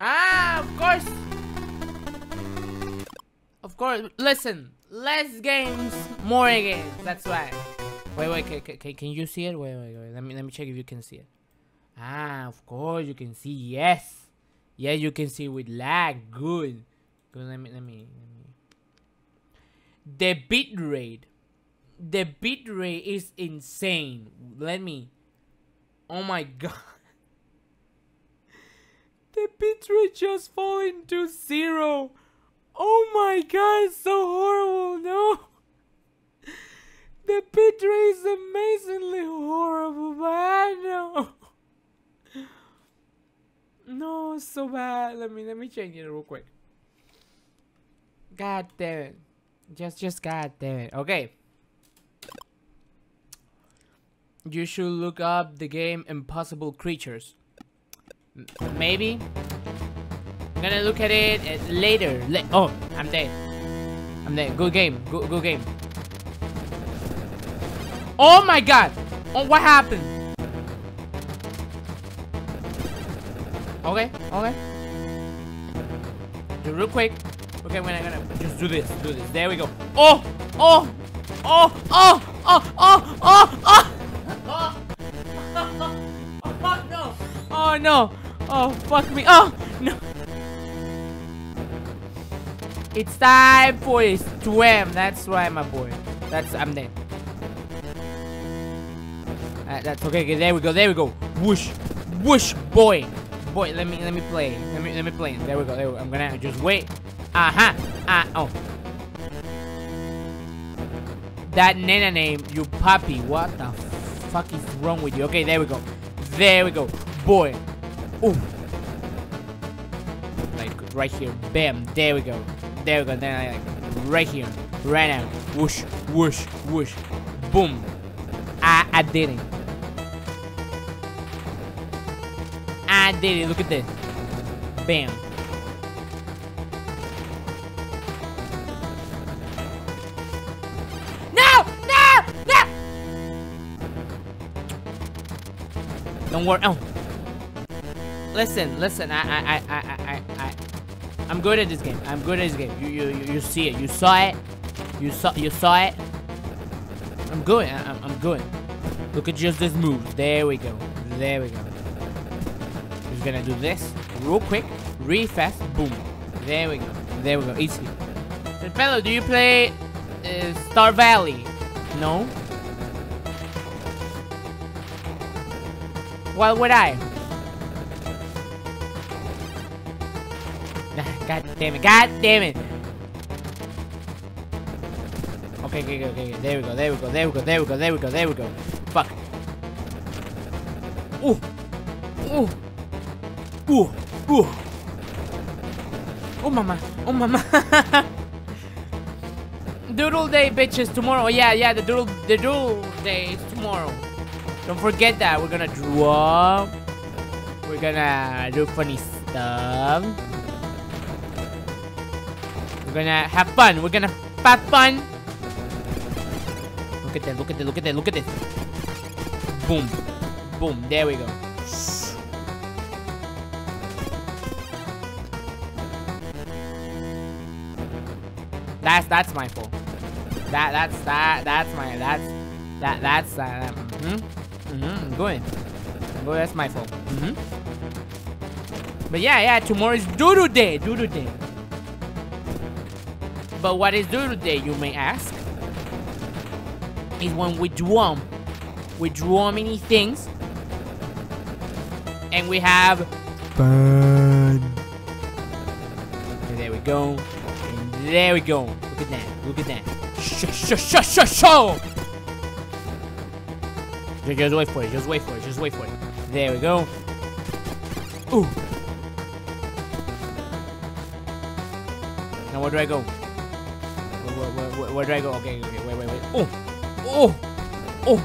Ah, of course. Of course. Listen, less games, more games. That's why. Wait, wait. Can, can, can you see it? Wait, wait, wait. Let me let me check if you can see it. Ah, of course you can see. Yes. Yeah, you can see with lag. Good. Good. Let me let me let me. The bit rate. The bit rate is insane. Let me. Oh my god. The bitrate just falling to zero. Oh my god, so horrible. No. The bitrate is amazingly horrible, but no. No, so bad. Let me let me change it real quick. God damn it. Just just god damn it. Okay. You should look up the game Impossible Creatures. Maybe. I'm gonna look at it uh, later. La oh, I'm dead. I'm dead. Good game. Good, good game. Oh my god! Oh, what happened? Okay, okay. Do real quick. Okay, I'm gonna just do this, do this. There we go. Oh, oh, oh, oh, oh, oh, oh, oh. Oh, oh no! Oh no! Oh fuck me! Oh no! It's time for a swim. That's right, my boy. That's I'm dead. Uh, that's okay, okay. There we go. There we go. Whoosh, whoosh, boy, boy. Let me let me play. Let me let me play. There we go. There we go. I'm gonna just wait. Uh huh. Ah oh. That Nana name, you puppy. What the fuck is wrong with you? Okay, there we go. There we go. Boy. Ooh. Like right here. Bam. There we go. There we go. Then I like right here. Right now. Whoosh. Whoosh. Whoosh. Boom. I I did it. I did it. Look at this. Bam. No! No! No! Don't worry. Oh. Listen, listen. I, I, I, I, I, I, I'm good at this game. I'm good at this game. You, you, you, see it. You saw it. You saw, you saw it. I'm good. I, I'm, I'm good. Look at just this move. There we go. There we go. Just gonna do this real quick, really fast. Boom. There we go. There we go. Easy. Hey, fellow, do you play uh, Stardew Valley? No. Why would I? Damn it. God damn it. Okay, okay, okay, okay. There we go. There we go. There we go. There we go. There we go. There we go. Fuck. Ooh. Ooh. Ooh. Ooh. Oh, mama. Oh, mama. doodle day, bitches. Tomorrow. Oh, yeah, yeah. The doodle, the doodle day is tomorrow. Don't forget that. We're gonna draw. We're gonna do funny stuff. Gonna have fun. We're gonna have fun. Look at that. Look at that. Look at that. Look at this. Boom. Boom. There we go. That's that's my fault. That that's that that's my that's that that's uh, mhm mhm good good that's my fault mhm. But yeah yeah tomorrow is doodle day doodle day. But what is doodle today, you may ask? Is when we draw we draw many things and we have fun. And there we go. And there we go. Look at that. Look at that. Shh, shh, shh. Just, just wait for it. Just wait for it. Just wait for it. There we go. Ooh. Now where do I go? Where, do I go? Okay, okay, wait, wait, wait. Oh, oh, oh.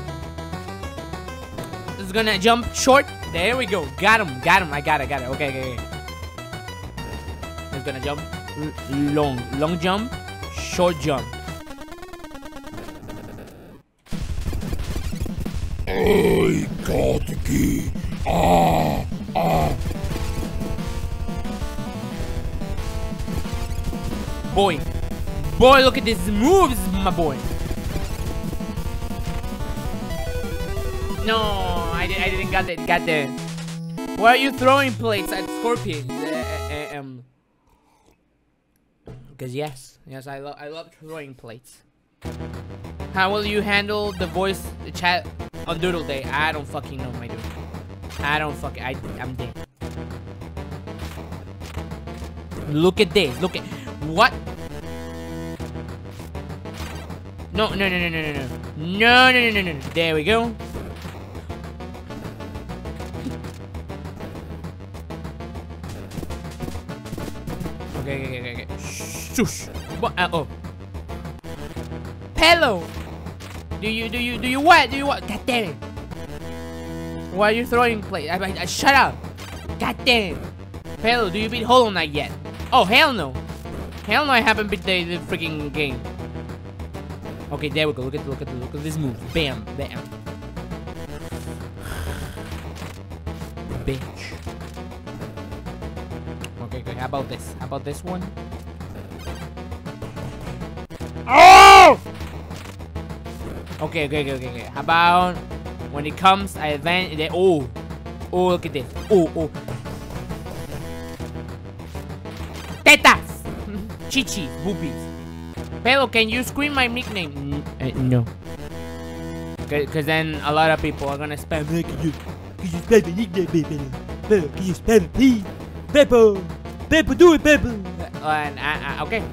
This is gonna jump short. There we go. Got him. Got him. I got it. Got it. Okay, okay, okay. It's gonna jump. Long. Long jump. Short jump. I got the key. Ah, ah. Boy. Boy, look at these moves, my boy. No, I, I didn't got it. Got the. Why are you throwing plates at scorpions? Uh, uh, um. Because yes, yes, I love I love throwing plates. How will you handle the voice chat on Doodle Day? I don't fucking know, my dude. I don't fucking. I I'm dead. Look at this. Look at what? No, no, no, no, no, no, no. No, no, no, no, no. There we go. Okay, okay, okay, okay. Shush. What? Uh, oh. Hello. Do you, do you, do you what? Do you what? God damn it. Why are you throwing plate? I, I, I, shut up. God damn it. Hello, do you beat Hollow Knight yet? Oh, hell no. Hell no, I haven't beat the, the freaking game. Okay, there we go. Look at look at look at this move. Bam, bam. Bitch. Okay, okay. How about this? How about this one? Oh! Okay, okay, okay, okay, okay. How about when it comes, I advance. Oh, oh, look at this. Oh, oh. Tetas! Chichi, boobies. Pero, can you scream my nickname? Uh, no. Because then a lot of people are gonna spam. Hey, can you, can you spam my nickname, baby? Pero, can you spam it, please? Peppo! Peppo, do it, Peppo! Uh, and, uh, uh, okay.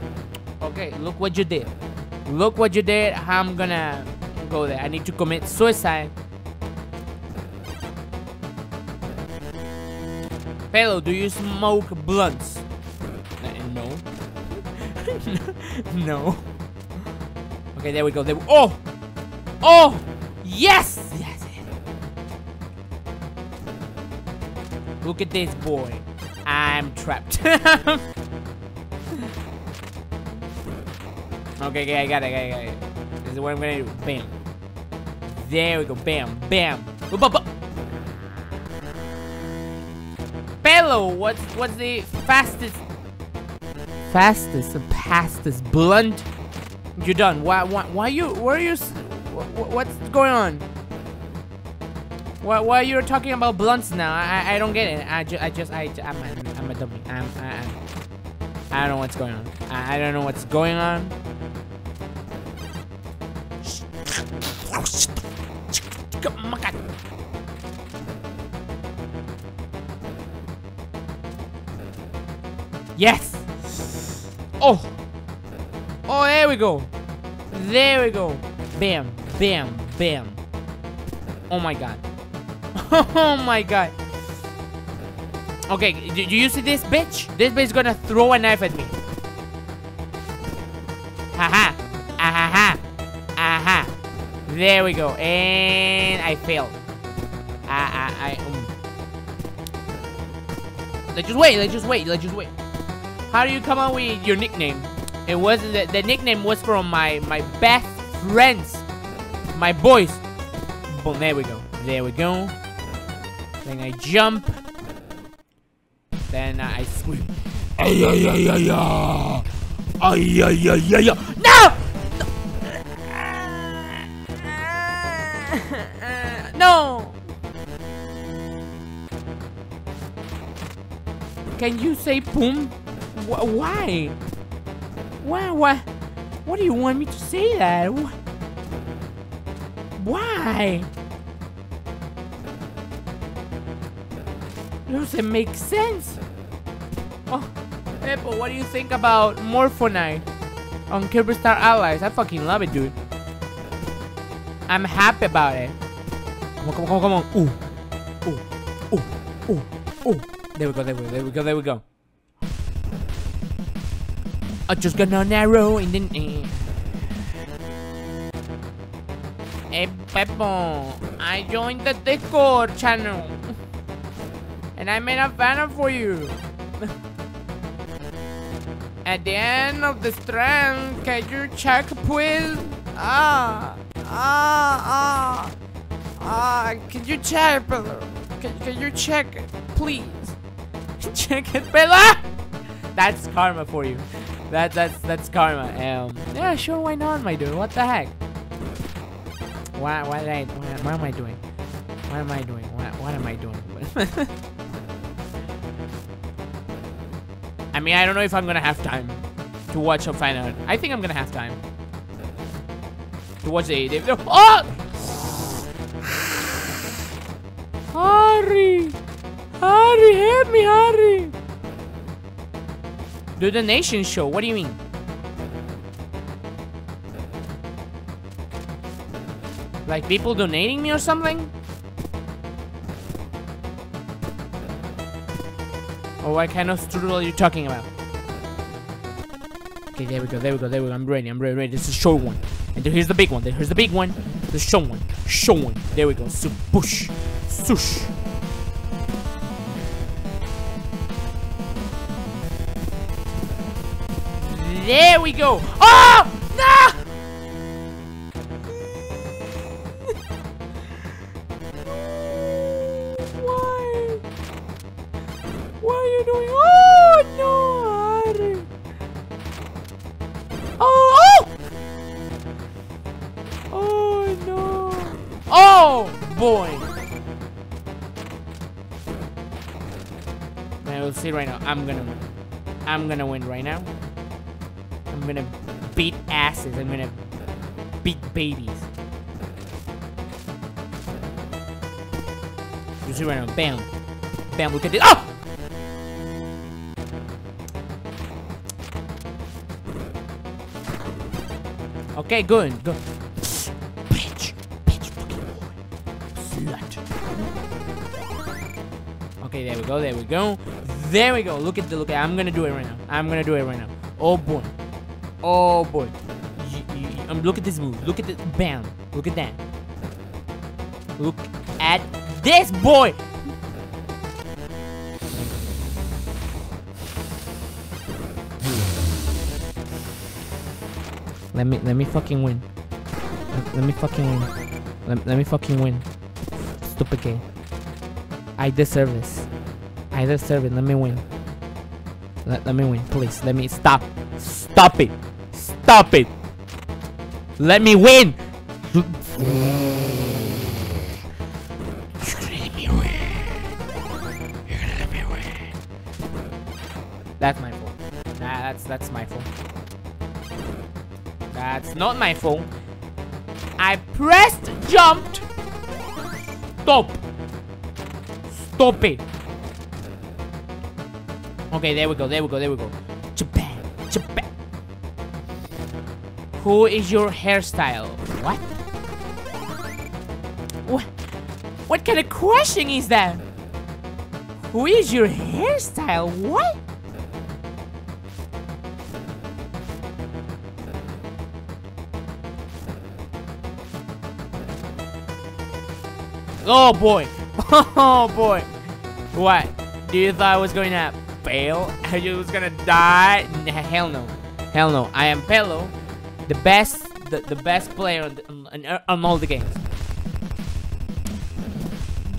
Okay, look what you did. Look what you did. I'm gonna go there. I need to commit suicide. Pelo, do you smoke blunts? No. no. Okay, there we go. There oh! Oh! Yes! Yes! Look at this boy. I'm trapped. okay, okay, I got it, I got it, I got it. This is what I'm gonna do. Bam. There we go. Bam, bam. Pelo, what's what's the fastest fastest fastest blunt you're done. Why why why you where are you what's going on? Why why you're talking about blunts now? I i don't get it. I just i just i i'm i'm a dummy i'm i, I, don't know what's going on. I, I don't know what's going on. Yes! Oh! There we go. There we go. Bam, bam, bam. Oh my god. oh my god. Okay, do, do you see this bitch? This bitch is gonna throw a knife at me. Haha. Ahaha. Aha. There we go. And I failed. I, I, I, um. Let's just wait. Let's just wait. Let's just wait. How do you come up with your nickname? It was the, the nickname was from my my best friends, my boys. Boom, there we go. There we go. Then I jump. Then I scream. Ay ay ay ay ay. Ay ay ay ay. No! No! Can you say boom? Wh why? Why? Why? What do you want me to say that? Why? Doesn't make sense. Oh, Apple, what do you think about Morpho Knight on Kirby Star Allies? I fucking love it, dude. I'm happy about it. Come on, come on, come on, come on. Ooh, ooh, ooh, ooh, ooh. There we go, there we go, there we go, there we go. I'm just gonna narrow in the air. Hey Peppo, I joined the Discord channel. And I made a banner for you. At the end of the strand, can you check please? Ah, ah, ah. Ah, can you check, Bella? Can, can you check it, please? check it, Bella? That's karma for you. That that's that's karma. Um, yeah, sure, why not, my dude? What the heck? Why why I what am I doing? What am I doing? What what am I doing? I mean, I don't know if I'm gonna have time to watch a final. I think I'm gonna have time to watch the. the oh! Harry! Harry, help me, Harry! The donation show, what do you mean? Like people donating me or something? Or what kind of strudel are you talking about? Okay, there we go, there we go, there we go. I'm ready, I'm ready, ready. This is short one. And then here's the big one. Then here's the big one. The short one. Short one. There we go. So push. Sush. There we go. Oh! No! Why? What are you doing? Oh no. Oh! Oh! Oh no! Oh boy! Man, we'll see right now. I'm gonna win. I'm gonna win right now. I'm gonna beat asses. I'm gonna beat babies. Right now. Bam. Bam. Look at this. Oh! Okay, good. Good. Bitch. Bitch. Fucking boy. Slut. Okay, there we go. There we go. There we go. Look at the look. At, I'm gonna do it right now. I'm gonna do it right now. Oh boy. Oh boy. Um, look at this move. Look at the bam. Look at that. Look at this boy. Let me let me fucking win. Let, let me fucking win. Let, let me fucking win. Stupid game. I deserve this. I deserve it. Let me win. Let, let me win, please. Let me stop. Stop it. Stop it. Let me win. That's my fault. Nah, that's that's my fault. That's not my fault. I pressed jumped. Stop. Stop it. Okay, there we go, there we go, there we go. Who is your hairstyle? What? What? What kind of question is that? Who is your hairstyle? What? Oh boy. Oh boy. What? Do you thought I was going to fail? I was gonna die? Hell no. Hell no. I am Pelo, the best, the, the best player on, on, on all the games.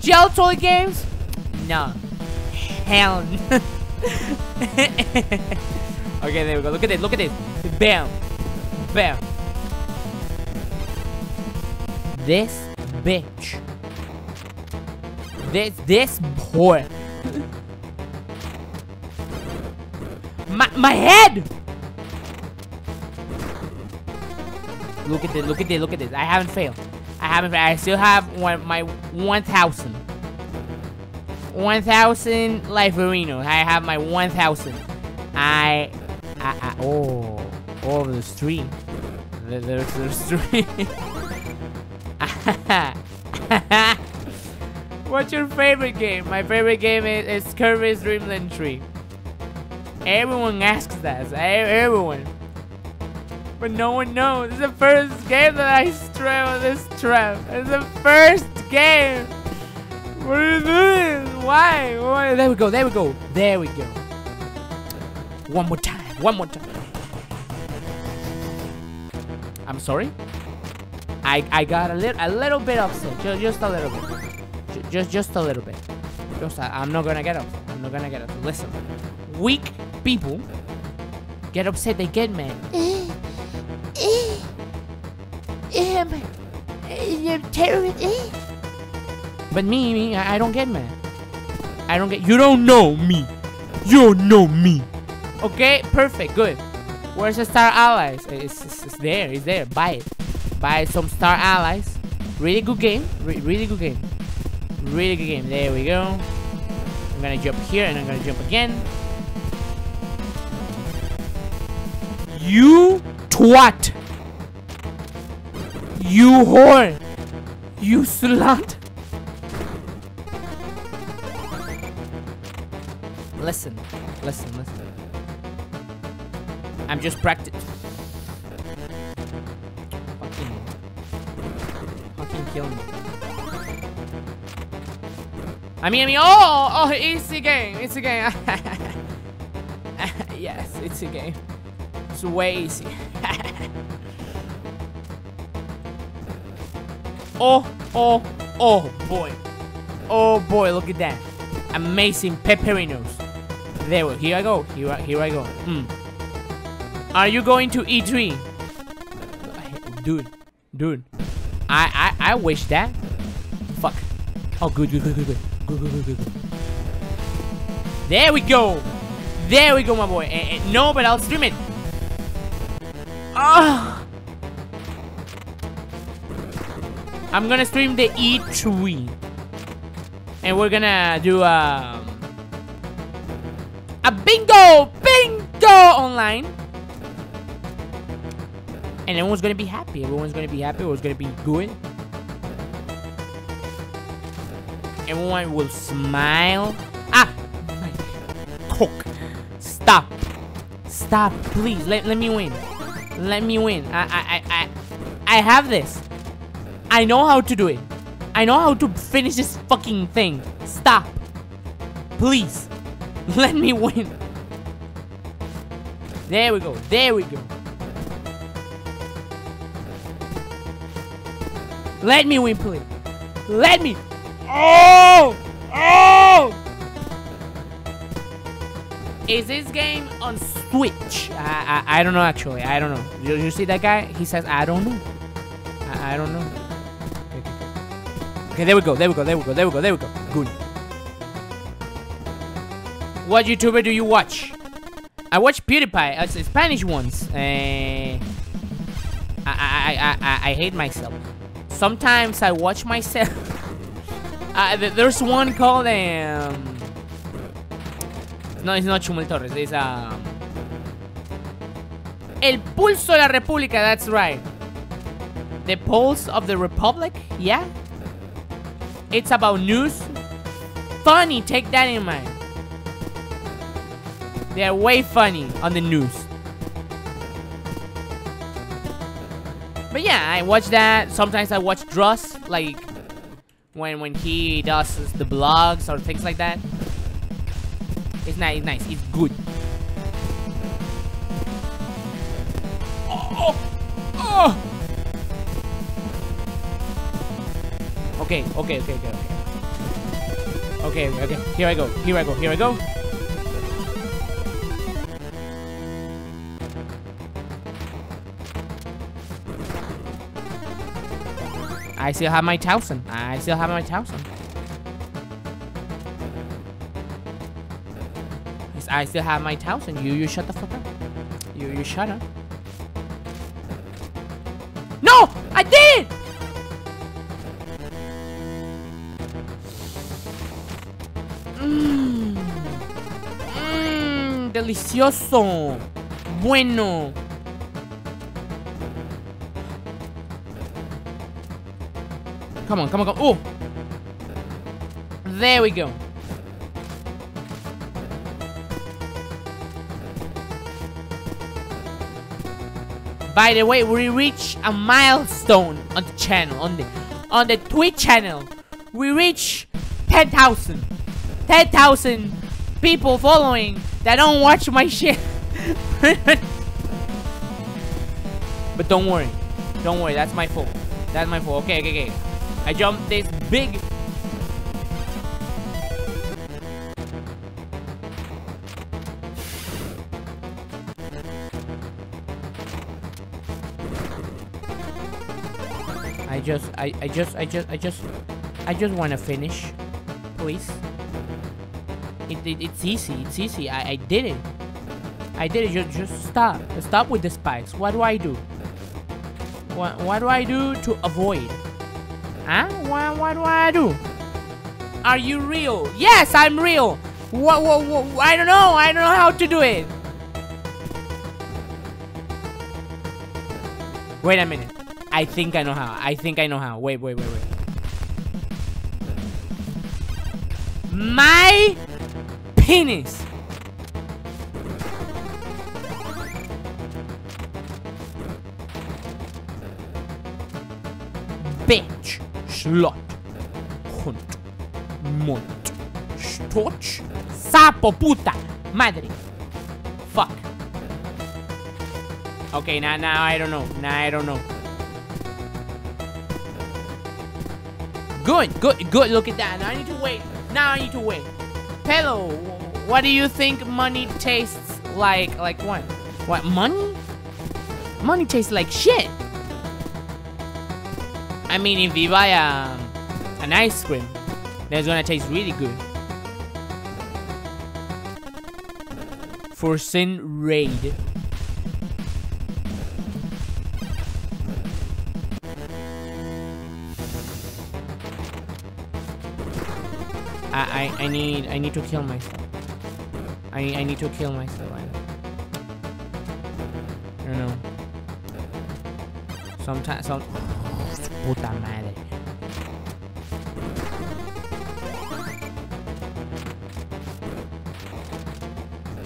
Gel toy games? No. Hell no. okay, there we go. Look at this. Look at this. Bam. Bam. This bitch. This this boy. my my head. Look at this. Look at this. Look at this. I haven't failed. I haven't. I still have one my one thousand. One thousand life arena. I have my one thousand. I, I, I. Oh. Oh, there's three. There- There's there's three. What's your favorite game? My favorite game is, is Kirby's Dream Land 3. Everyone asks that. Everyone. But no one knows. It's the first game that I strap on this trap. It's the first game. What you doing? Why? Why? There we go. There we go. There we go. One more time. One more time. I'm sorry. I I got a little a little bit upset. Just just a little bit. Just just a little bit. Just I, I'm not gonna get upset. I'm not gonna get upset. Listen, weak people get upset, they get mad. Terrorist. Eh. But me, me, I, I don't get mad. I don't get. You don't know me. You don't know me. Okay, perfect, good. Where's the star allies? It's, it's, it's there. It's there. Buy it. Buy some star allies. Really good game. Re really good game. Really good game. There we go. I'm gonna jump here and I'm gonna jump again. You twat. You whore. You slut. Listen, listen, listen. I'm just practicing. Fucking, fucking kill me. I mean, I mean, oh, oh, it's a game, it's a game. yes, it's a game. It's way easy. Oh, oh, oh boy. Oh boy, look at that. Amazing pepperinos. There we go. Here I go. Here I, here I go. Mm. Are you going to E3? Dude, dude. I, I, I wish that. Fuck. Oh, good, good, good, good, good. Good, good, good, good. There we go. There we go, my boy. And, and, no, but I'll stream it. Ah. I'm gonna stream the E3. And we're gonna do um, a bingo! Bingo online! And everyone's gonna be happy. Everyone's gonna be happy. Everyone's gonna be good. Everyone will smile. Ah! My coke. Stop. Stop, please. Let, let me win. Let me win. I, I, I, I, I have this. I know how to do it. I know how to finish this fucking thing. Stop. Please. Let me win. There we go. There we go. Let me win, please. Let me. Oh! Oh! Is this game on Switch? I, I, I don't know actually. I don't know. You, you see that guy? He says, I don't know. I, I don't know. Okay, there we go, there we go, there we go, there we go, there we go. Good. What YouTuber do you watch? I watch PewDiePie, uh, Spanish ones. Uh, I, I, I, I, I hate myself. Sometimes I watch myself. uh, there's one called, um... No, it's not Chumel Torres, it's, um... El Pulso de la República, that's right. The Pulse of the Republic? Yeah? It's about news. Funny, take that in mind. They're way funny on the news. But yeah, I watch that. Sometimes I watch Dross, like when when he does the blogs or things like that. It's nice, it's nice, it's good. Oh, oh, oh. Okay, okay, okay, okay, okay. Okay, okay. Here I go. Here I go. Here I go. I still have my thousand. I still have my thousand. I still have my thousand. You you shut the fuck up. You you shut up. No! I did! Delicioso. Bueno. Come on, come on, come on. Oh! There we go. By the way, we reached a milestone on the channel, on the on the Twitch channel. We reached 10,000. 10,000 people following that don't watch my shit. but don't worry. Don't worry, that's my fault. That's my fault. Okay, okay, okay. I jumped this big... I just, I, I just, I just, I just, I just want to finish, please. It, it, it's easy, it's easy. I, I did it. I did it. Just, just stop. Stop with the spikes. What do I do? What, what do I do to avoid? Huh? What, what do I do? Are you real? Yes, I'm real. What, what, what? I don't know. I don't know how to do it. Wait a minute. I think I know how. I think I know how. Wait, wait, wait, wait. My penis. Bitch. Slut. Hunt. Mont. Stoch. Sapo puta. Madre. Fuck. Okay, now, now I don't know. Now I don't know. Good, good, good. Look at that. Now I need to wait. Now I need to wait. Hello. What do you think money tastes like? Like what? What, money? Money tastes like shit. I mean, if you buy a, an ice cream, that's gonna taste really good. For Sin Raid. I, need I need to kill myself. I I need to kill myself. I, don't know. Sometimes some puta madre.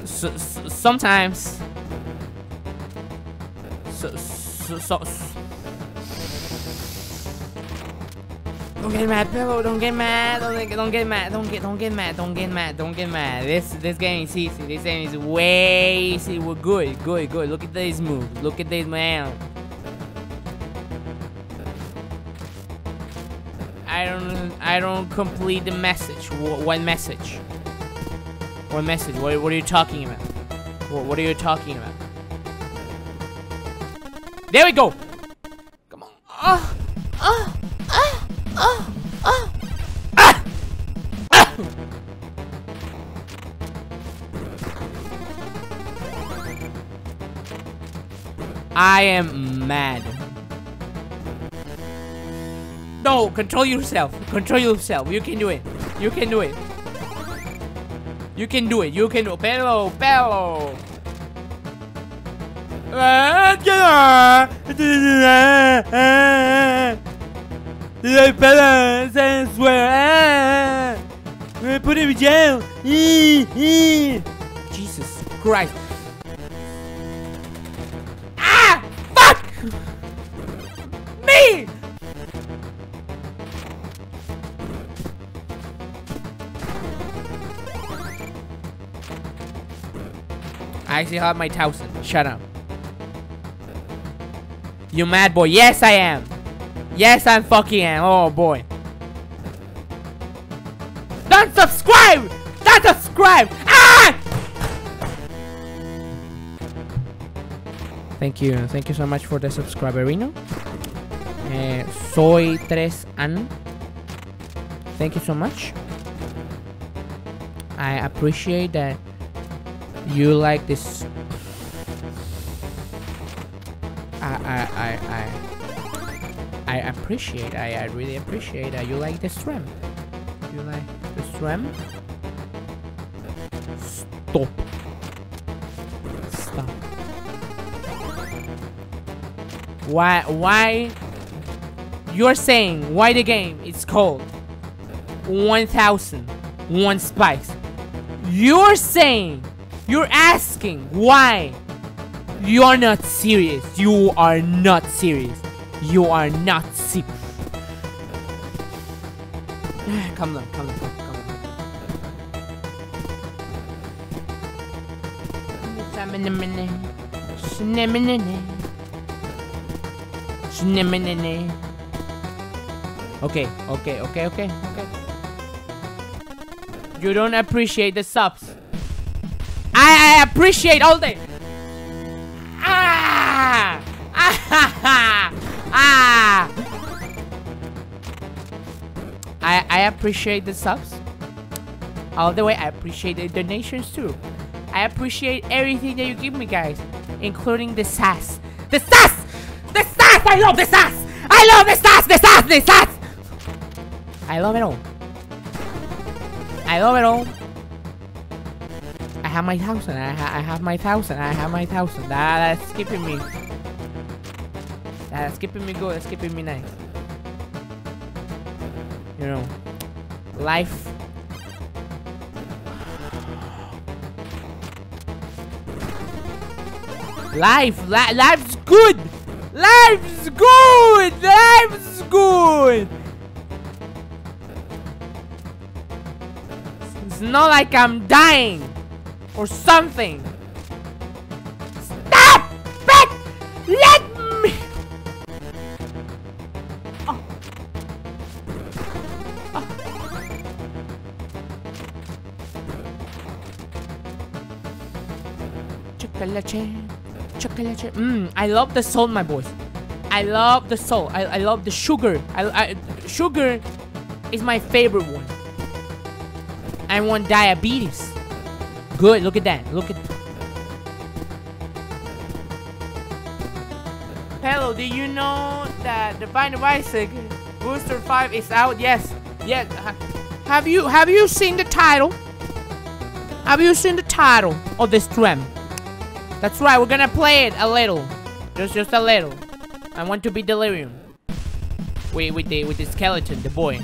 So, sometimes so, so, so, Don't get mad, Pillow. Don't get mad. Don't get, don't get mad. Don't get don't get mad. Don't get mad. Don't get mad. This this game is easy. This game is way easy. We're good. Good. Good. Look at these moves. Look at this man. I don't I don't complete the message. What message? What message? What, what are you talking about? What, what are you talking about? There we go. I am mad. No, control yourself. Control yourself. You can do it. You can do it. You can do it. You can do it. Bello, bello. Put him in jail. Jesus Christ. I actually have my thousand. Shut up. You mad boy? Yes, I am. Yes, I'm fucking am. Oh boy. Don't subscribe! Don't subscribe! Ah! Thank you. Thank you so much for the subscriberino. Eh, soy tres an. Thank you so much. I appreciate that you like this. I I I I I appreciate. I I really appreciate that you like the stream. You like the stream? Stop. Stop. Why why you're saying why the game is called 1000 one spikes. You're saying you're asking why you're not serious. You are not serious. You are not serious. come on, come on, come on. Okay, okay, okay, okay, okay. You don't appreciate the subs. Appreciate all the... Ah! Ah! Ah! I, I appreciate the subs. All the way, I appreciate the donations too. I appreciate everything that you give me, guys, including the sass. The sass! The sass! I love the sass! I love the sass! The sass! The sass! I love it all. I love it all. I have my thousand. I, ha I have my thousand. I have my thousand. That, that's keeping me. That's keeping me good. That's keeping me nice. You know, life. Life, li life's good. Life's good. Life's good. It's not like I'm dying or something. Stop! Let me. Chocolate, chocolate. Mmm, I love the salt, my boys. I love the salt. I, I love the sugar. I, I sugar is my favorite one. I want diabetes. Good, look at that. Look at Hello, do you know that the Bind Isaac Booster 5 is out? Yes. Yes. Have you have you seen the title? Have you seen the title of the stream? That's right, we're gonna play it a little. Just just a little. I want to be delirium. Wait, with the with the skeleton, the boy.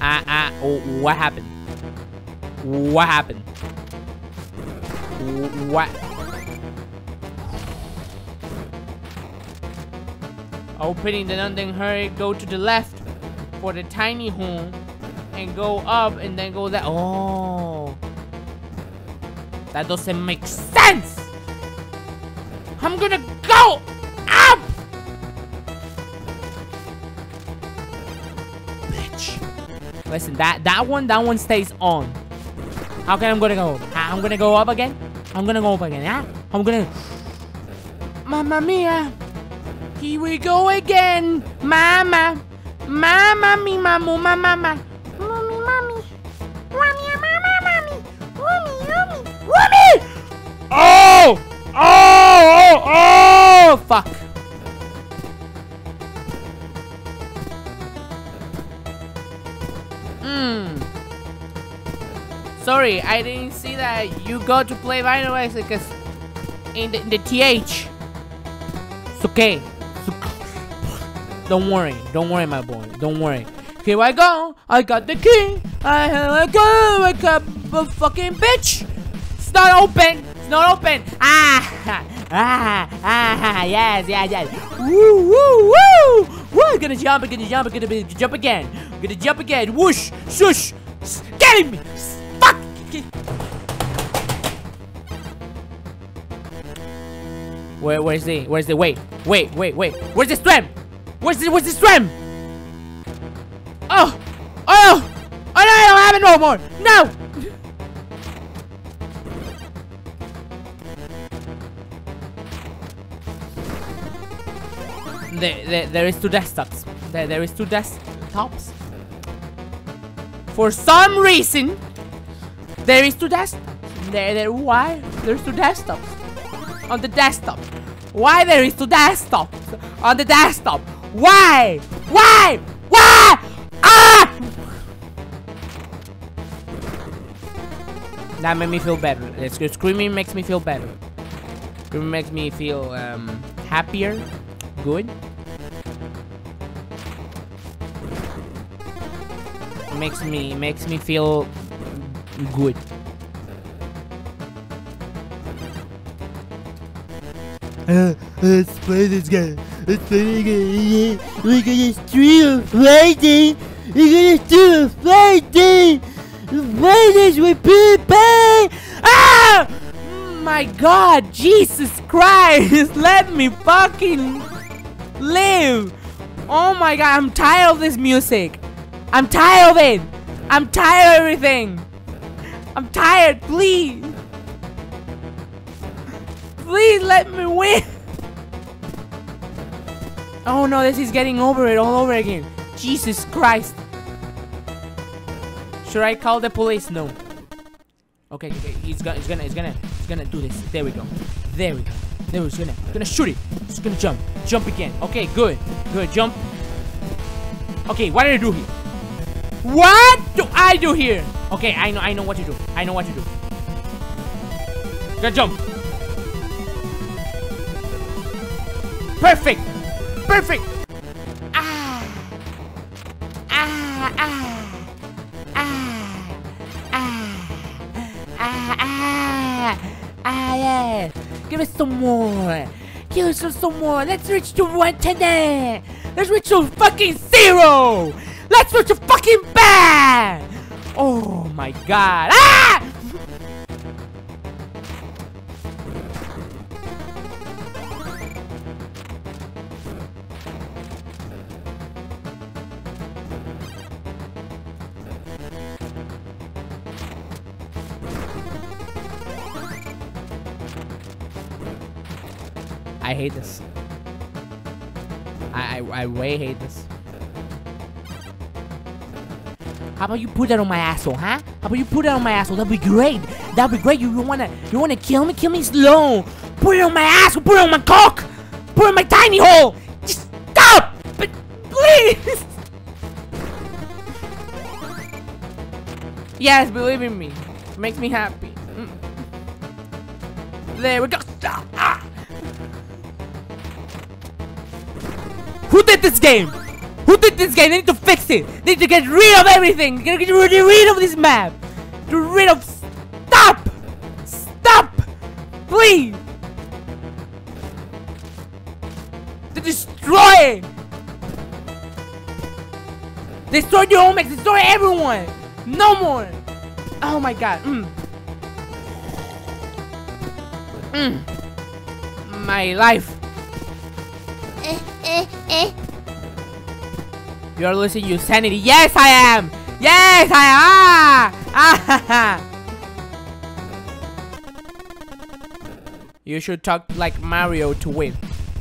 Ah uh, ah uh, oh, what happened? What happened? What? Opening the London Hurry, go to the left for the tiny home and go up and then go that. Oh. That doesn't make sense! I'm gonna go up! Bitch. Listen, that, that one, that one stays on. Can I'm gonna go? Ah, I'm gonna go up again? I'm gonna go up again, yeah? I'm gonna... Mamma mia! Here we go again! Mama! Mama, mi mamu, mama, mama! Mommy, mommy! Mommy, mama, mommy! Mommy, mommy! Mommy! Oh! Oh! Oh! Oh! Fuck! Mmm. Sorry, I didn't see that you got to play Vinyl because in the, in the TH. It's okay. Don't worry. Don't worry, my boy. Don't worry. Here I go. I got the key. I have a go. I got a fucking bitch. It's not open. It's not open. Ah. Ah. Ah. Yes. Yes. Yes. Woo. Woo. Woo. Woo. Gonna jump. Gonna jump. Gonna jump again. Gonna jump again. Whoosh. Shush. Him. Where, where's the, where's the, wait, wait, wait, wait, where's the stream? Where's the, where's the stream? Oh, oh, oh no, I don't have it no more, no! There, there, there is two desktops. There, there is two desktops. For some reason, there is two desktops. There, there, why? There's two desktops on the desktop. Why there is two desktops on the desktop? Why? Why? Why? Ah! That made me feel better. It's good. Screaming makes me feel better. Screaming makes me feel um, happier. Good. makes me makes me feel good. Uh, let's play this game. Let's play this game. We're gonna stream a fighting. We're gonna do a fighting. Play with people. Ah! My God, Jesus Christ! Let me fucking live. Oh my God, I'm tired of this music. I'm tired of it. I'm tired of everything. I'm tired, please. Please let me win. Oh no, this is getting over it all over again. Jesus Christ. Should I call the police? No. Okay, okay, he's gonna, he's gonna, he's gonna, he's gonna do this. There we go. There we go. There he's gonna, gonna shoot it. He's gonna jump, jump again. Okay, good, good, jump. Okay, what do I do here? What do I do here? Okay, I know, I know what to do. I know what to do. Gonna jump. Perfect, perfect. Ah, ah, ah, ah, ah, ah, ah, ah, yeah. Give us some more. Give us some more. Let's reach to 110. Let's reach to fucking zero. Let's reach to bad. Oh my god. Ah! I hate this. I, I, I way hate this. How about you put that on my asshole, huh? How about you put that on my asshole? That'd be great. That'd be great. You, you wanna you wanna kill me? Kill me slow. Put it on my asshole. Put it on my cock. Put it on my tiny hole. Just stop. But please. yes, believe in me. makes me happy. Mm. There we go. Stop. Ah. Who did this game? Who did this game? They need to fix it. They need to get rid of everything. Get rid of this map. Get rid of. Stop! Stop! Please! To destroy! Destroy your homies. Destroy everyone. No more. Oh my god. Mm. Mm. My life. You're losing your sanity. Yes, I am. Yes, I am. Ah. you should talk like Mario to win.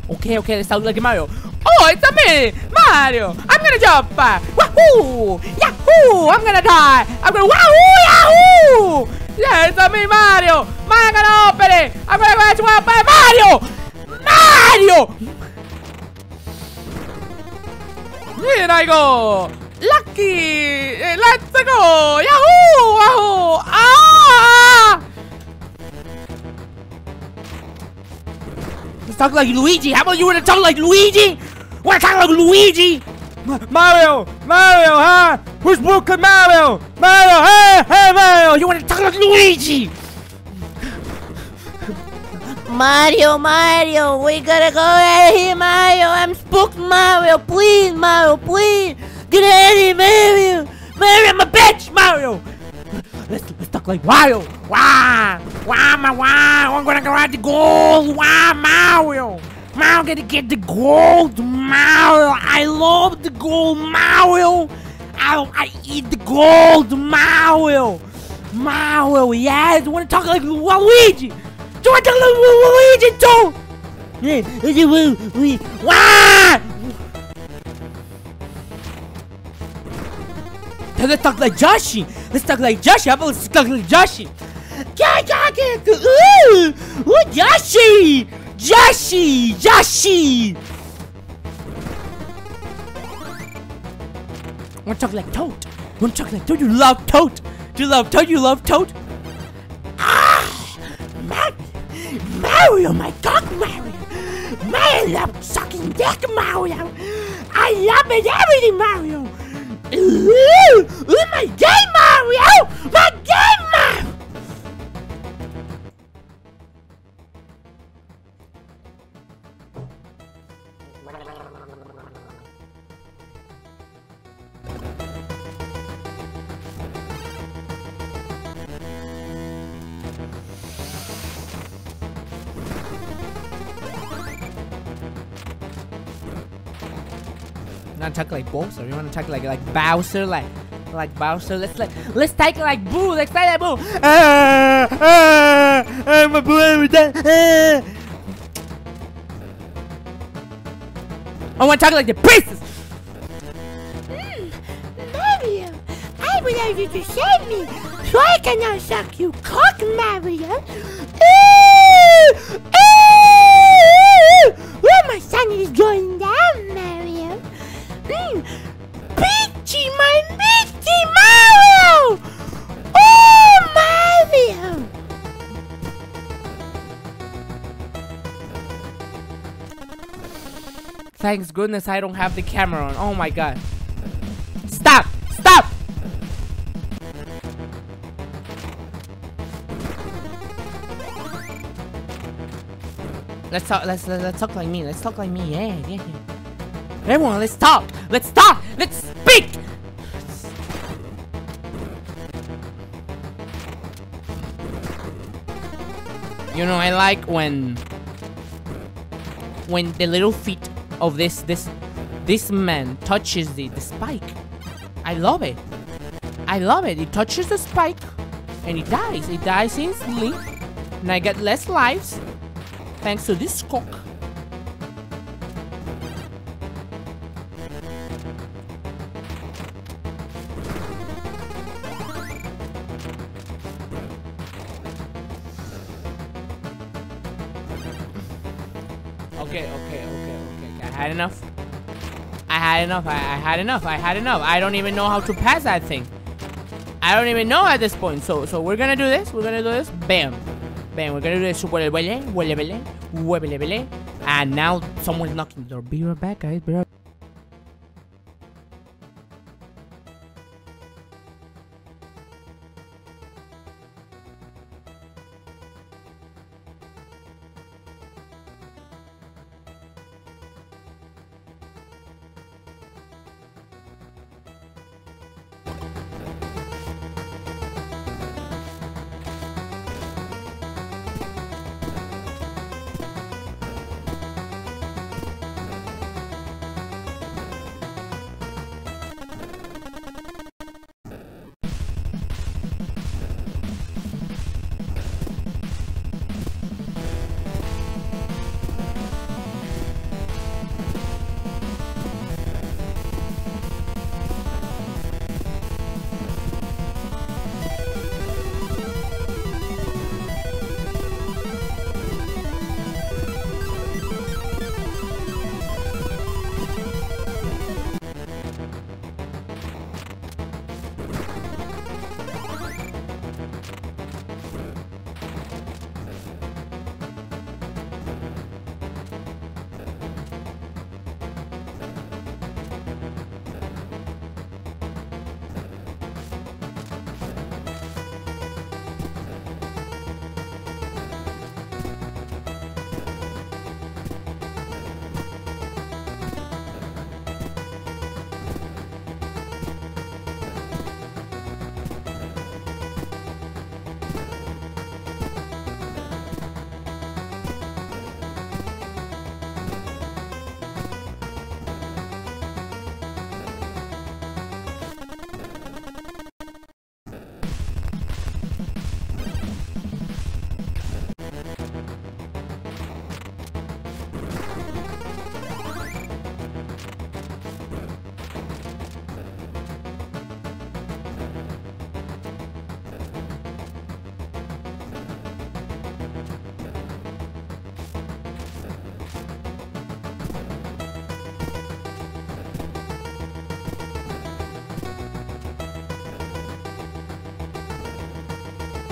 Okay, okay, let's talk like Mario. Oh, it's a me, Mario. I'm gonna jump. Wahoo! Yahoo! I'm gonna die. I'm gonna wahoo! Yahoo! Yeah, it's a me, Mario. I'm gonna open it. I'm gonna go to Mario. Mario! Here I go! Lucky! Let's go! Yahoo! Wahoo! Ah! Let's talk like Luigi! How about you wanna talk like Luigi? Wanna talk like Luigi? Mario! Mario, huh? Who's broken Mario? Mario, hey, hey, Mario! You wanna talk like Luigi? Mario, Mario, we gotta go out of here, Mario. I'm spooked, Mario. Please, Mario, please. Get out of here, Mario. Mario, I'm a bitch, Mario. Let's, let's talk like Mario. Wow, wow, my wow. I'm gonna go out the gold. Wow, Mario. Mario gonna get the gold, Mario. I love the gold, Mario. I, I eat the gold, Mario. Mario, yes. Wanna talk like Luigi. Do I tell Luigi Wah! Let's talk like Yoshi. Let's talk like Yoshi. How about let's talk like Yoshi? Ooh, ooh, Yoshi, Yoshi, Yoshi. Want to talk like Toad? Want to talk like Toad? You love Toad? Do you love Toad? You love Toad? Ah, Mario, Mario, my cock, Mario. Mario, love sucking dick, Mario. I love it, everything, Mario. Ooh, ooh, my game, Mario! My game, Talk like Bowser. You want to talk like like Bowser, like like Bowser. Let's like let's take like Boo. Let's take like Boo. Ah, ah, I'm a with that. Ah. I want to talk like the princess. Mario, I will allow you to save me, so I can now suck you cock, Mario. Ooh! Ooh! Well, my sun is going Thanks goodness I don't have the camera on. Oh my god. Stop! Stop! Let's talk. Let's let's, talk like me. Let's talk like me. Yeah, yeah, yeah. Everyone, let's talk. Let's talk. Let's speak. You know, I like when when the little feet of this this this man touches the, the spike. I love it. I love it. He touches the spike and he dies. He dies instantly. And I get less lives thanks to this cock. Had enough. I had enough. I, I had enough. I had enough. I don't even know how to pass that thing. I don't even know at this point. So, so we're gonna do this. We're gonna do this. Bam, bam. We're gonna do this. Huele, huele, huele, huele, huele, huele. And now someone's knocking the door. Be right back, guys. Be right.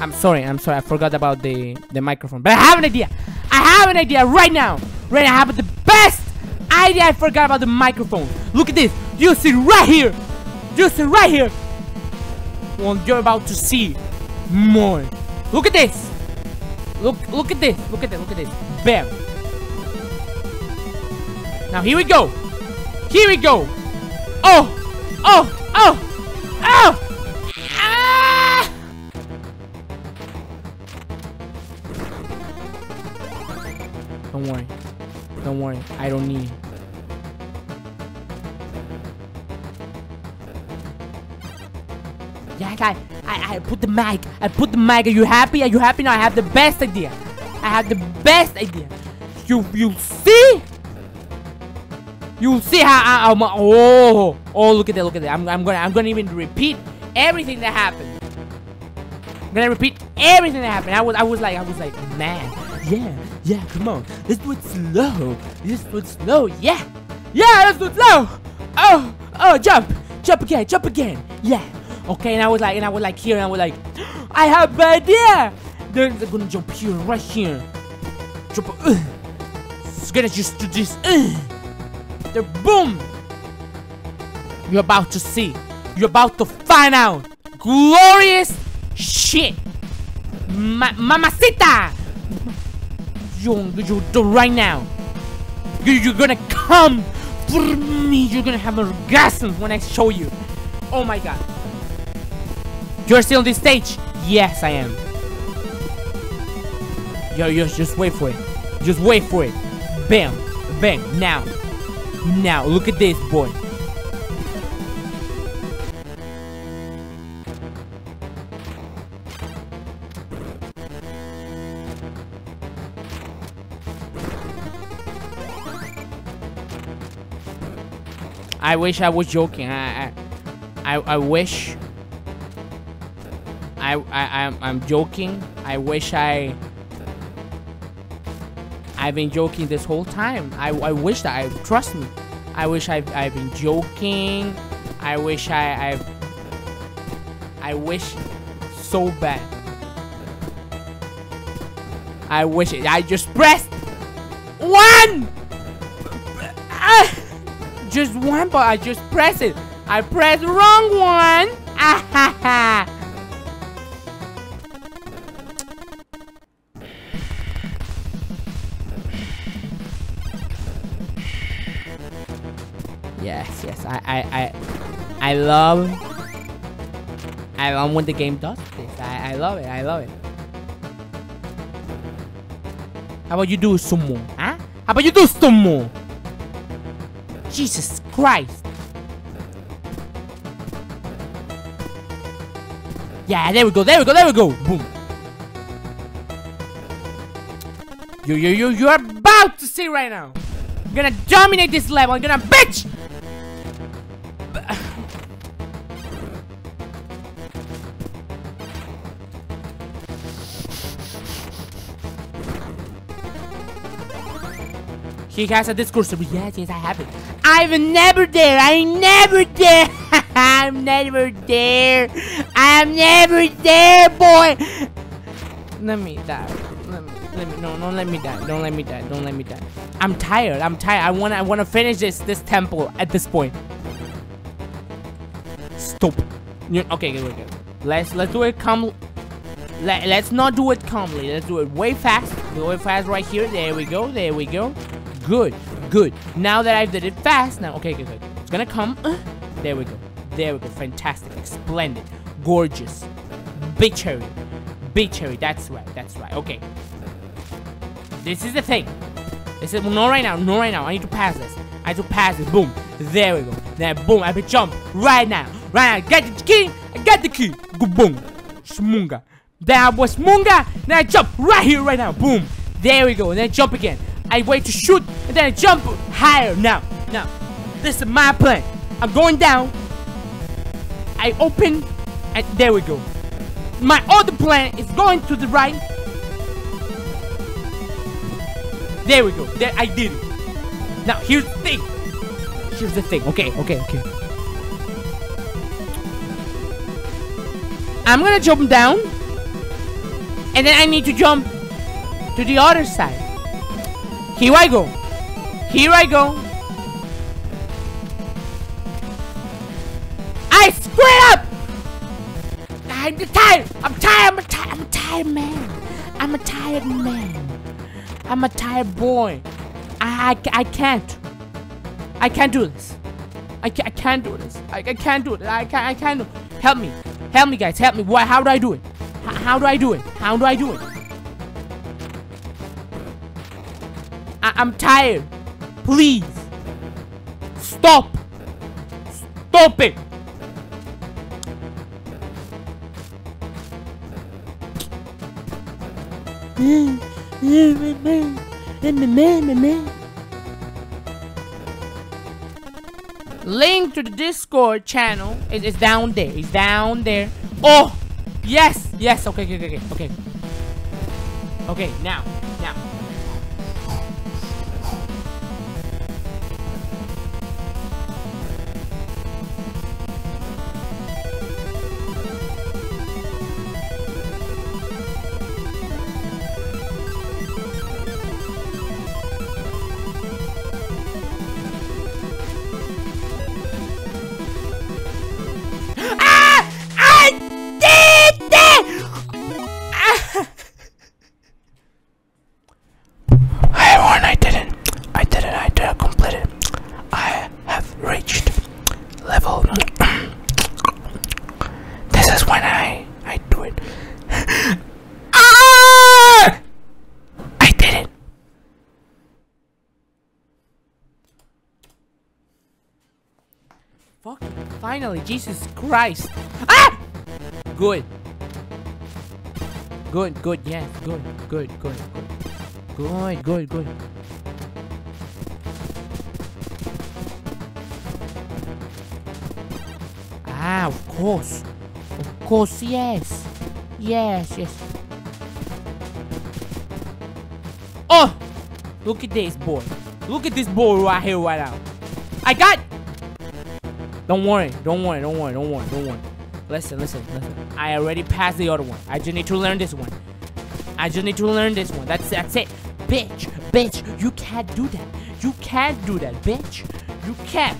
I'm sorry, I'm sorry, I forgot about the, the microphone. But I have an idea! I have an idea right now! Right now, I have the best idea I forgot about the microphone. Look at this! You see right here! You see right here! Well, you're about to see more. Look at this! Look, look at this! Look at this, look at this. Bam! Now here we go! Here we go! Oh! Oh! I, I put the mic. I put the mic. Are you happy? Are you happy now? I have the best idea. I have the best idea. You, you see? You see how I, I'm, oh, oh, look at that, look at that. I'm, I'm gonna, I'm gonna even repeat everything that happened. I'm gonna repeat everything that happened. I was, I was like, I was like, man, yeah, yeah, come on, let's do it slow. Let's do it slow, yeah, yeah, let's do it slow. Oh, oh, jump, jump again, jump again, yeah. Okay, and I was like, and I was like here, and I was like, I have idea. They're, they're gonna jump here, right here. Jump. Uh, it's gonna just do this. Uh, they're boom. You're about to see. You're about to find out. Glorious shit. Ma mamacita. You, you do right now. You, you're gonna come for me. You're gonna have an orgasm when I show you. Oh my god. You're still on this stage? Yes, I am. Yo, yo, just wait for it. Just wait for it. Bam. Bang. Now. Now, look at this, boy. I wish I was joking. I, I, I wish. I, I, I'm, I'm joking. I wish I. I've been joking this whole time. I, I wish that I trust me. I wish I've, I've been joking. I wish I, I've. I wish so bad. I wish it. I just pressed one. Ah! just one, but I just press it. I pressed wrong one. I, I, I, love. I love when the game does this. I, I love it. I love it. How about you do some more? Huh? How about you do some more? Jesus Christ. Yeah, there we go, there we go, there we go. Boom. You, you, you, you're about to see right now. I'm gonna dominate this level. I'm gonna bitch. He has a discourse. Yes, yes, I have it. I'm never there. I'm never there. I'm never there. I'm never there, boy. Let me die. Let me, let me, no, don't let me die. Don't let me die. Don't let me die. I'm tired. I'm tired. I wanna, I wanna finish this, this temple at this point. Stop. You, okay, good, good, good. Let's, let's do it calm. Let, let's not do it calmly. Let's do it way fast. Way fast right here. There we go. There we go. Good, good. Now that I did it fast, now, okay, good, good. It's gonna come. Uh, there we go. There we go. Fantastic. Splendid. Gorgeous. Big cherry. Big cherry. That's right. That's right. Okay. This is the thing. This is no right now. No right now. I need to pass this. I need to pass it. Boom. There we go. Then boom. I can jump right now. Right now. Get the key. I got the key. Go boom. Smunga. I was Smunga. Then I jump right here, right now. Boom. There we go. And then jump again. I wait to shoot, and then I jump higher. Now, now, this is my plan. I'm going down. I open, and there we go. My other plan is going to the right. There we go. There, I did it. Now, here's the thing. Here's the thing. Okay, okay, okay. I'm gonna jump down, and then I need to jump to the other side. Here I go. Here I go. I square up! I'm tired! I'm tired! I'm a tired! I'm a tired man! I'm a tired man! I'm a tired boy! I, I, I can't! I can't do this! I, ca I can't do this! I, I can't do it! I can't, I can't do! Help me! Help me guys! Help me! Why, how do I do it? H how do I do it? How do I do it? I'm tired. Please. Stop. Stop it. Link to the Discord channel is, is down there. It's down there. Oh, yes, yes. Okay, okay, okay, okay. Okay, now, Finally, Jesus Christ. Ah! Good. Good, good, yes, good, good, good, good. Good, good, good. Ah, of course. Of course, yes. Yes, yes. Oh! Look at this boy. Look at this boy right here, right now. I got don't worry, don't worry, don't worry, don't worry, don't worry. Listen, listen, listen. I already passed the other one. I just need to learn this one. I just need to learn this one. That's that's it. Bitch, bitch, you can't do that. You can't do that, bitch. You can't.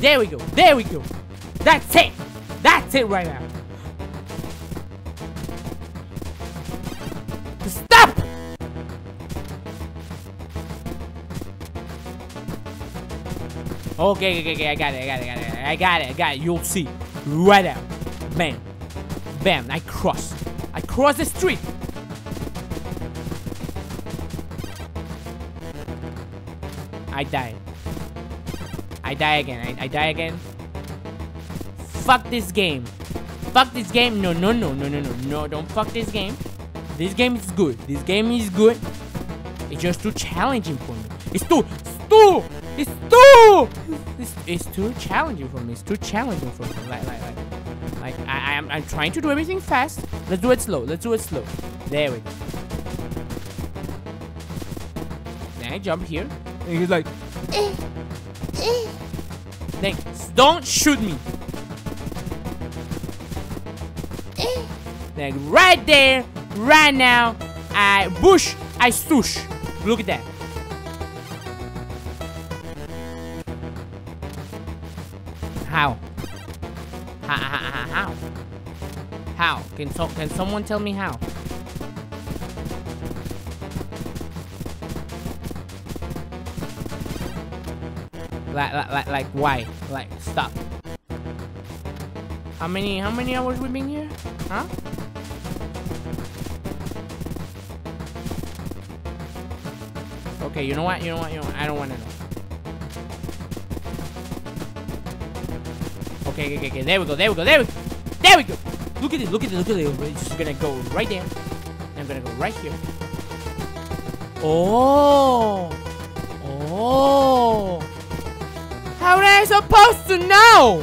There we go. There we go. That's it. That's it right now. Okay, okay, okay, I got it, I got it, I got it, I got it, I got it. You'll see. Right out. Bam. Bam, I crossed. I crossed the street. I die. I die again. I, I die again. Fuck this game. Fuck this game. No, no, no, no, no, no, no. Don't fuck this game. This game is good. This game is good. It's just too challenging for me. It's too, it's too, it's, it's too challenging for me. It's too challenging for me. Like, like, like, like I, am, I'm trying to do everything fast. Let's do it slow. Let's do it slow. There we go. Then I jump here. And he's like, eh. Don't shoot me. Like right there, right now, I bush, I swoosh. Look at that. How? How? How? How? Can so can someone tell me how? Like, like, like, like, why? Like, stop. How many, how many hours we been here? Huh? Okay, you know what? You know what? You know what? I don't want to know. Okay, okay, okay. There we go. There we go. There we go. There we go. Look at it. Look at it. Look at it. It's gonna go right there. I'm gonna go right here. Oh. Oh. How am I supposed to know?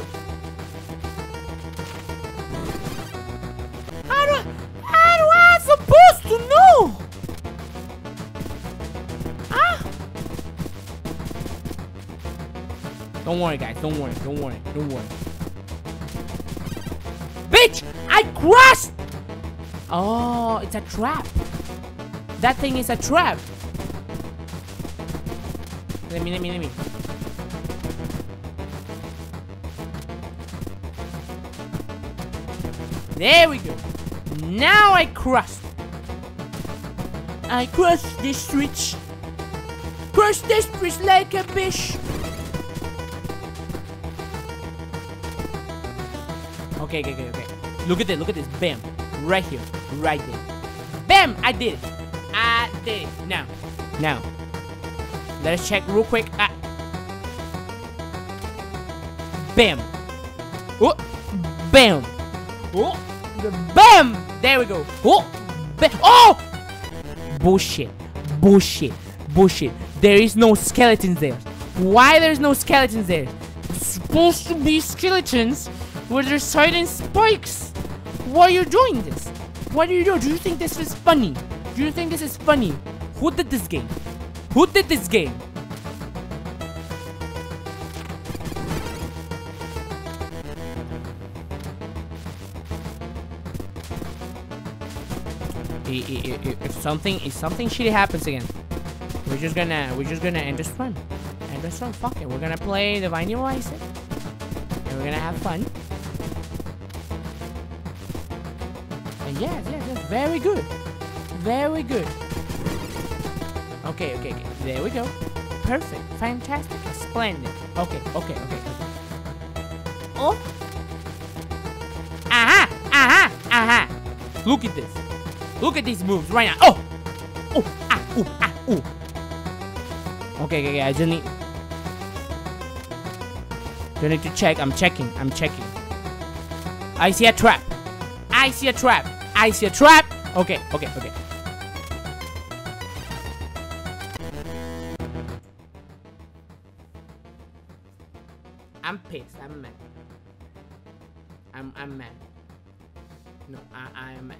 How how I supposed to know? Ah. Don't worry, guys. Don't worry. Don't worry. Don't worry. I crashed! Oh, it's a trap. That thing is a trap. Let me, let me, let me. There we go. Now I crushed. I crushed this switch. Crush this switch like a bitch. Okay, okay, okay, okay. Look at this, look at this. Bam. Right here. Right there. Bam! I did it. I did it. Now. Now. Let's check real quick. Ah. Bam. Oh. Bam. Oh. Bam! There we go. Oh. Bam. Oh! Bullshit. Bullshit. Bullshit. There is no skeletons there. Why there's no skeletons there? Supposed to be skeletons where there's certain spikes. Why are you doing this? What do you do? Do you think this is funny? Do you think this is funny? Who did this game? Who did this game? If something if something shitty happens again, we're just gonna we're just gonna end this run. End this run. Fuck it. We're gonna play the of Isaac. And we're gonna have fun. Yes, yes, yes, very good. Very good. Okay, okay, okay. There we go. Perfect. Fantastic. Splendid. Okay, okay, okay. Oh. Aha! Aha! Aha! Look at this. Look at these moves right now. Oh! Oh! Ah! Ooh! Ah! Ooh! Okay, okay, okay. I just need... Don't need to check. I'm checking. I'm checking. I see a trap. I see a trap. I see a trap. Okay, okay, okay. I'm pissed. I'm mad. I'm I'm mad. No, I I am mad.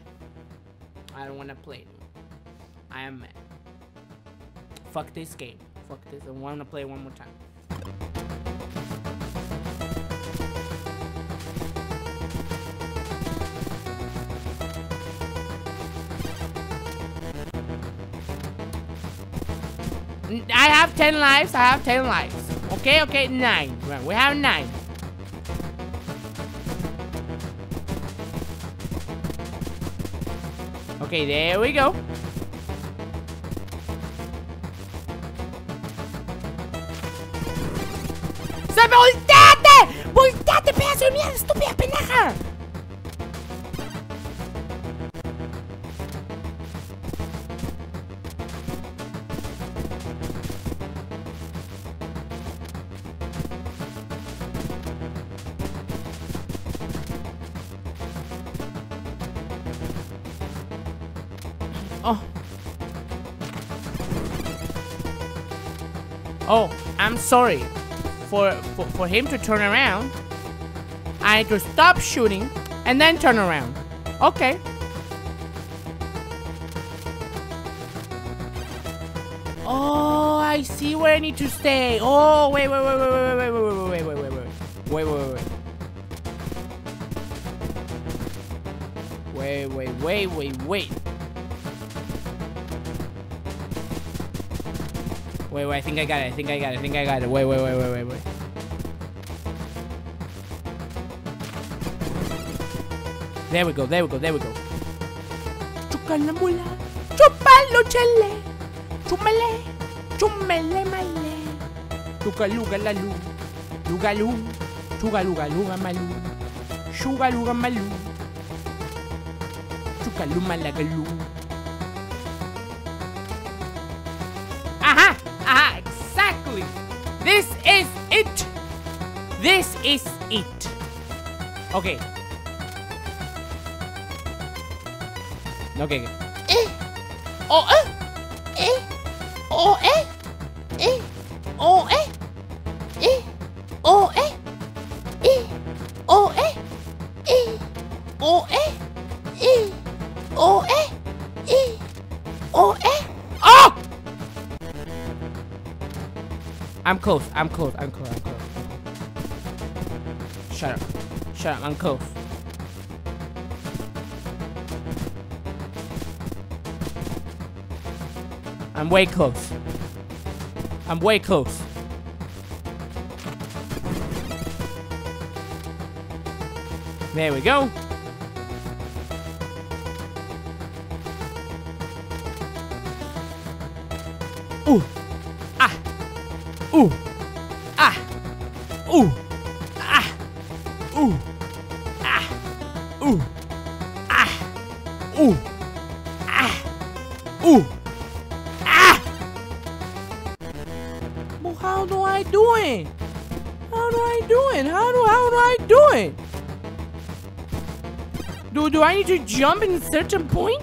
I don't wanna play anymore. I am mad. Fuck this game. Fuck this. I wanna play one more time. I have 10 lives. I have 10 lives. Okay, okay, 9. Right, we have 9. Okay, there we go. ¡Se me volteate! ¡Volteate, pedazo de mierda, estúpida pendeja! Sorry. For, for for him to turn around, I need to stop shooting and then turn around. Okay. Oh, I see where I need to stay. Oh, wait, wait, wait, wait, wait, wait, wait, wait, wait, wait, wait, wait, wait, wait, wait, wait. Wait, wait, wait, wait, wait. I think I got it. I think I got it. I think I got it. Wait, wait, wait, wait, wait, wait. There we go, there we go, there we go. Chuca la mula, chupalo chele, chumele, chumele male. Chuca la lu, luga lu, luga malu, chuga malu. Chuca luma la galu. This is it! Okay. Okay. okay. Eh. Oh, eh. Eh. Oh, eh. Eh. Oh, eh. Eh. Oh, eh. Eh. Oh, eh. Eh. Oh, eh. Eh. Oh, eh. Eh. Oh, eh. Oh! I'm close. I'm close. I'm close. Shut up. Shut up. I'm close. I'm way close. I'm way close. There we go. Need to jump in a certain point?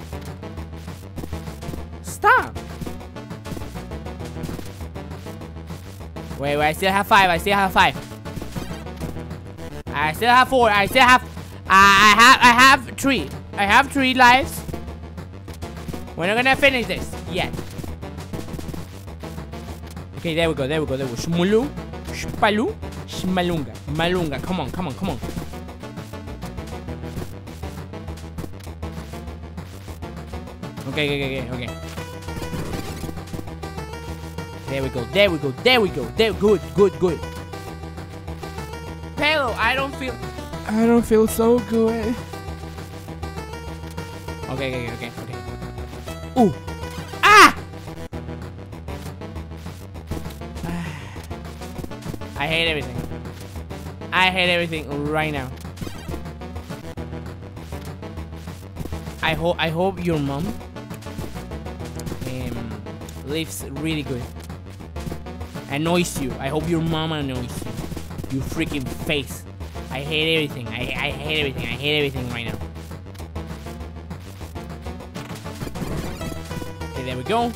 Stop. Wait, wait, I still have five. I still have five. I still have four. I still have. I I have. I have three. I have three lives. We're not gonna finish this yet. Okay, there we go. There we go. There we go. Shmulu, shpalu, shmalunga, malunga. Come on, come on, come on. Okay, okay, okay, okay. There we go. There we go. There we go. There. Good. Good. Good. Palo, I don't feel. I don't feel so good. Okay. Okay. Okay. Okay. Ooh. Ah! I hate everything. I hate everything right now. I hope. I hope your mom lives really good annoys you. I hope your mama annoys you. You freaking face. I hate everything. I, I hate everything. I hate everything right now. Okay, there we go.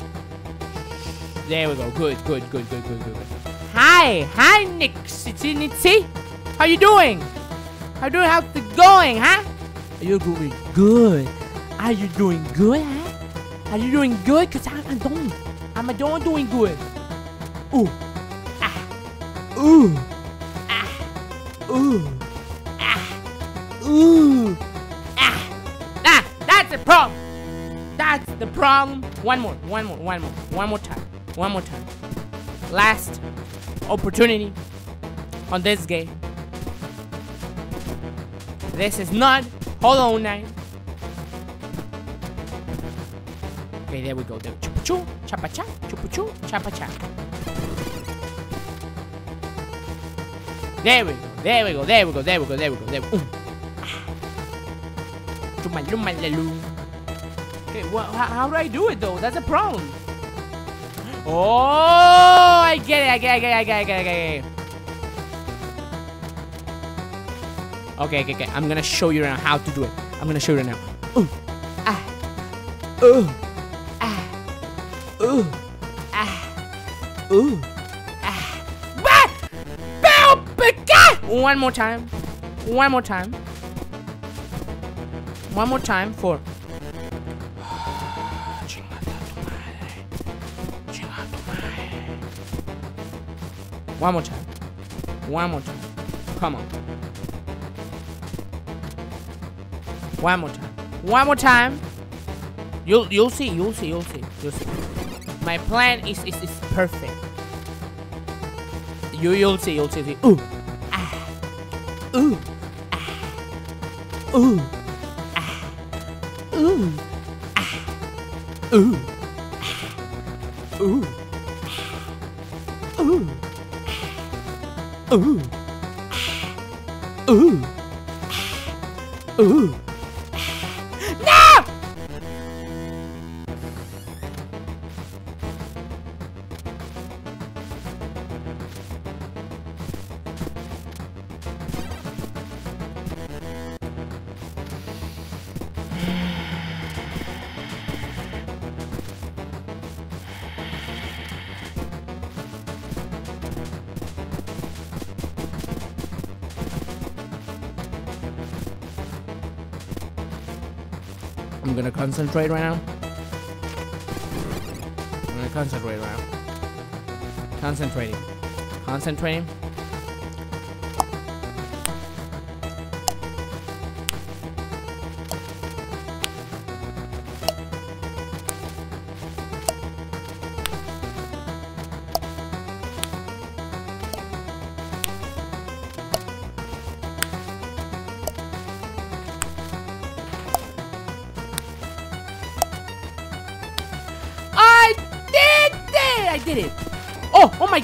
There we go. Good, good, good, good, good, good. Hi, hi, Nick. Nitsi. How you doing? How do? How's it going, huh? Are you doing good? Are you doing good, huh? Are you doing good? Cause I'm doing, doing good. Ooh. Ah. Ooh. Ah. Ooh. Ah. Ooh. Ah. Ah. That's the problem. That's the problem. One more. One more. One more. One more time. One more time. Last opportunity on this game. This is not Hollow Knight. Okay, there we go. There. Chapacha. There we go. There we go. There we go. There we go. There we go. There we go. Chuma. Okay, how, how do I do it though? That's a problem. Oh, I get it. I get it. I get it. I get it. I get it. Okay, okay, okay. I'm gonna show you now how to do it. I'm gonna show you now. Ooh, ah, ooh, ah, ooh, ah, ooh, ah. Bow! One more time. One more time. One more time for. One more time. One more time. Come on. One more time. One more time. You'll you'll see. You'll see. You'll see. You'll see. My plan is is, is perfect. You you'll see. You'll see. Ooh. Ah. Ooh. Ah. Ooh. Concentrate right now. I'm gonna concentrate right now. Concentrating. Concentrating.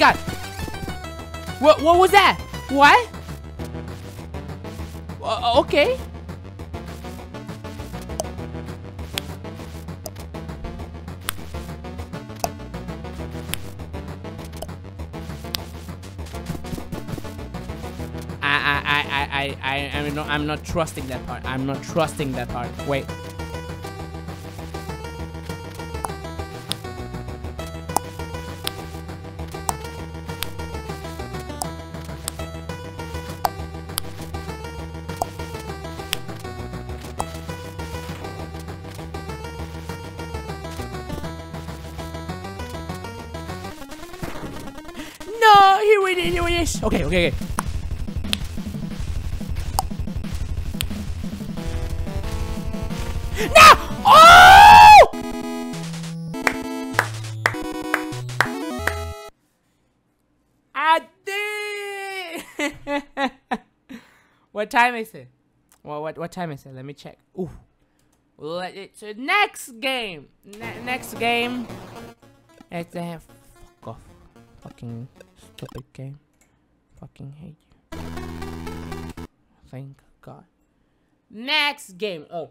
God! What, what was that? What? Uh, okay. I, I, I, I, I, I'm not, I'm not trusting that part. I'm not trusting that part. Wait. Okay, okay, okay. No! Oh! I did. what time is it? Well, what what time is it? Let me check. Ooh. Let it to next game. Ne next game. Let's have fuck off. Fucking stupid game. Fucking hate you. Thank God. Next game. Oh,